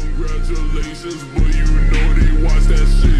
Congratulations, but you know they watch that shit.